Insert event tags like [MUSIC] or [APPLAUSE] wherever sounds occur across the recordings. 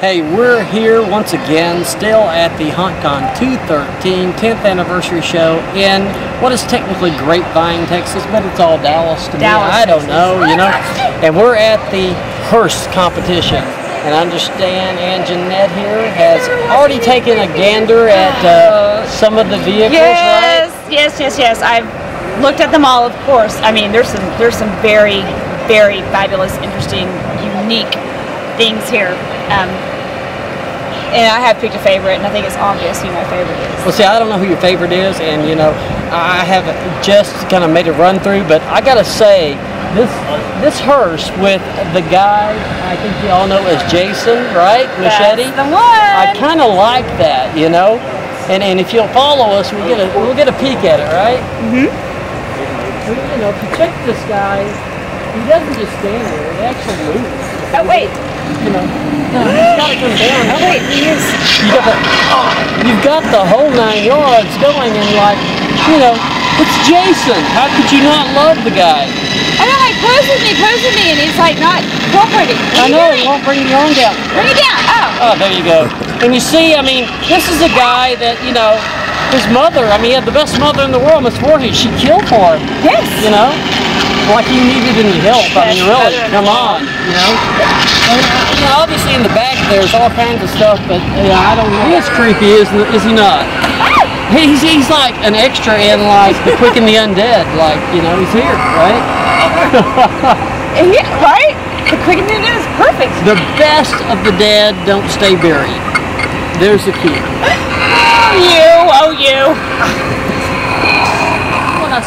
Hey, we're here once again, still at the HauntCon 213 10th anniversary show in what is technically Grapevine, Texas, but it's all Dallas to Dallas, me. I don't know, you know. [LAUGHS] And we're at the hearse competition. And I understand Anjanette here has already taken a gander at uh, some of the vehicles, Yes, right? yes, yes, yes. I've looked at them all, of course. I mean, there's some there's some very, very fabulous, interesting, unique things here. Um, and I have picked a favorite, and I think it's obvious who my favorite is. Well, see, I don't know who your favorite is, and you know, I have just kind of made a run through, but I gotta say, this this hearse with the guy I think you all know as Jason, right? Machete. That's the one. I kind of like that, you know. And and if you'll follow us, we'll get a we'll get a peek at it, right? Mm-hmm. You know, if you check this guy, he doesn't just stand there; he actually moves. Oh wait, You know, no, he's got to come down. oh wait, he is. You got the, oh, you've got the whole nine yards going, and like, you know, it's Jason. How could you not love the guy? And then like pose with me, pose with me, and he's like not cooperating. I you know, doing? you won't bring your own down. Bring it down. Oh, Oh, there you go. And you see, I mean, this is a guy that, you know, his mother, I mean, he had the best mother in the world, Miss Voorhees. She killed for him, yes. you know? Like he needed any help. I mean, really, mother in the come on, you know? You know, obviously in the back there's all kinds of stuff, but, you know, I don't know. He is creepy, isn't is he not? He's, he's like an extra in like the Quick and the Undead. Like, you know, he's here, right? [LAUGHS] Yeah, right. The quick and the Undead is perfect. The best of the dead don't stay buried. There's the key. [LAUGHS] Oh you, oh you.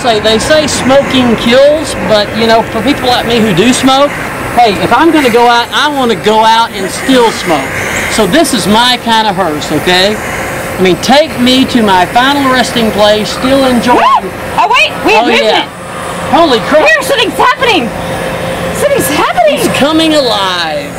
Say, they say smoking kills, but you know, for people like me who do smoke, hey, if I'm gonna go out, I want to go out and still smoke. So this is my kind of hearse, okay? I mean, take me to my final resting place, still enjoying. Oh wait, we Oh yeah! Holy crap! Here, something's happening. Something's happening. He's coming alive.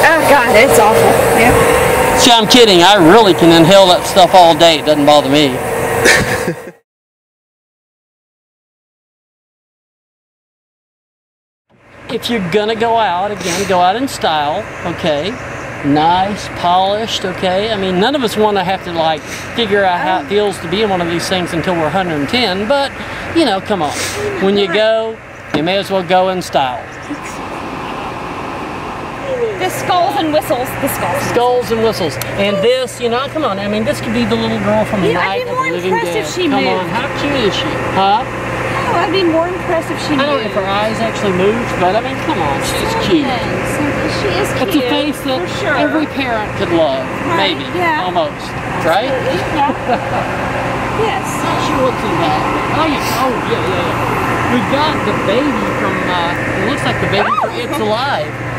Oh God, it's awful. Yeah. See, I'm kidding. I really can inhale that stuff all day. It doesn't bother me. [LAUGHS] if you're gonna go out, again, go out in style, okay? Nice, polished, okay? I mean, none of us want to have to like figure out how it feels to be in one of these things until we're 110, but you know, come on. When you go, you may as well go in style. The skulls and whistles. The skulls. skulls and whistles. And this, you know, come on. I mean, this could be the little girl from Yeah, I'd Night be of the Living impressed Dead. if she come on, how cute is she? Huh? Oh, I'd be more impressed if she I don't know if her eyes actually moved, but I mean, come on, she's cute. She is cute. It's a face that sure. every parent could love, Right, maybe, yeah. almost, right? Yeah. yes. [LAUGHS] Not sure what's in that. Oh yeah, oh yeah, yeah, yeah. We've got the baby from. Uh, it looks like the baby from It's Alive.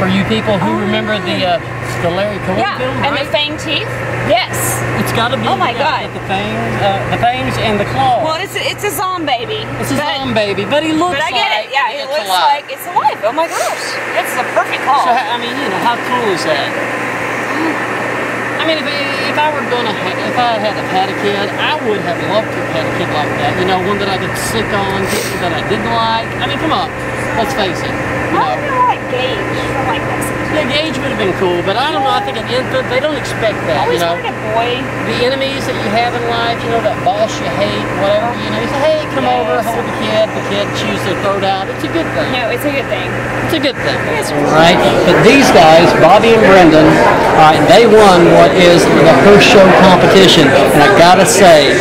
For you people who Oh, remember the uh, the Larry Cohen Yeah. film, And the fang teeth. Yes. It's got to be. Oh my yeah, God. The fangs, uh, the fangs, and the claws. Well, it's a, it's a zombie baby. It's a zombie baby, but he looks But I get like it. Yeah, it it's looks alive. like it's alive. Oh my gosh, is a perfect claw. So I mean, you know, how cool is that? I mean, if, if I were gonna, ha- if I had had a kid, I would have loved to have had a kid like that. You know, one that I could slick on, that I didn't like. I mean, come on, let's face it. You I know, feel like Gage from like Mexico. Yeah, Gage would have been cool, but I don't know. I think an infant, they don't expect that. Always You know, wanted a boy. the enemies that you have in life, you know, that boss you hate, whatever. You know, you say, hey, come Yes. over, hold the kid. The kid chews their throat out. It's a good thing. No, it's a good thing. It's a good thing. Yes. Right? But these guys, Bobby and Brendan, uh, they won what is the first Show competition. And I gotta say,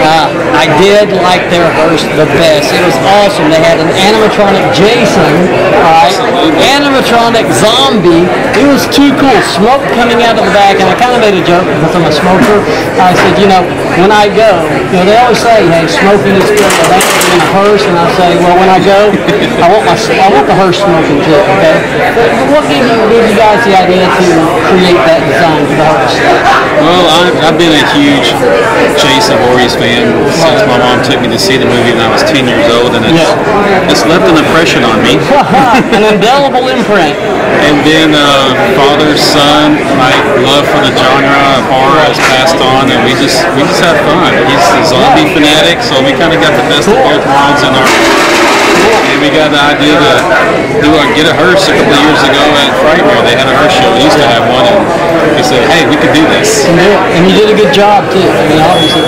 uh, I did like their hearse the best. It was awesome. They had an animatronic Jason, alright, animatronic zombie. It was too cool. Smoke coming out of the back, and I kind of made a joke because I'm a smoker. I said, you know, when I go, you know, they always say, hey, smoking is good, in a hearse, and I say, well, when I go, I want my, I want the hearse smoking too, okay? But what gave you, gave you guys the idea to create that design for the hearse? Well, I, I've been a huge Jason Voorhees fan since my mom took me to see the movie when I was 10 years old, and it's, Yeah. it's left an impression on me. [LAUGHS] then indelible imprint. And then uh, father, son, my love for the genre of horror has passed on, and we just we just have fun. He's a zombie fanatic, so we kind of got the best of both worlds in our. And we got the idea to do a get a hearse a couple of years ago at Frightmare. They had a hearse show. They used to have one, and we said, "Hey, we could do this." And you- And you did a good job too. I mean, obviously,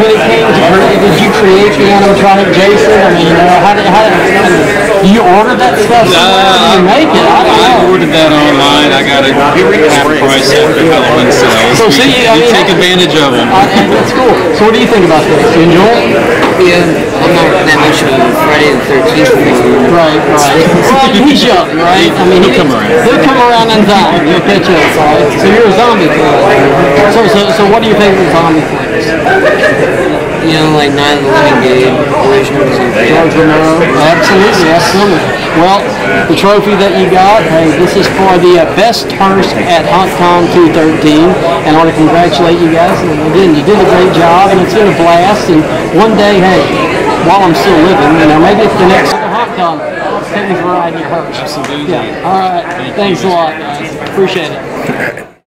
when it came to cre- did you create the animatronic Jason? I mean, you know, how did how did I mean, do you order that stuff? somewhere? do you make it? I don't I ordered that online. I got it half price after Halloween sales. So see, we, I we mean- take advantage of them. I, I- that's cool. So what do you think about this? You enjoy it? Yeah, I'm not that much of a Friday the 13th fan. Right, right. Well, he's [LAUGHS] young, right? I mean, He'll come around. He'll come around and time. He'll catch up, right? So you're a zombie fan. So, so, so what do you think of zombie flicks? You know, like Night of the Living Dead, George Romero. Absolutely, absolutely. Well, the trophy that you got, hey, this is for the uh, best hearse at HauntCon 213, and I want to congratulate you guys. And again, you did a great job, and it's been a blast. And one day, hey, while I'm still living, you know, maybe at the next HauntCon, take me for a ride in your hearse. Absolutely. Yeah. All right. Thanks a lot, guys. Appreciate it. [LAUGHS]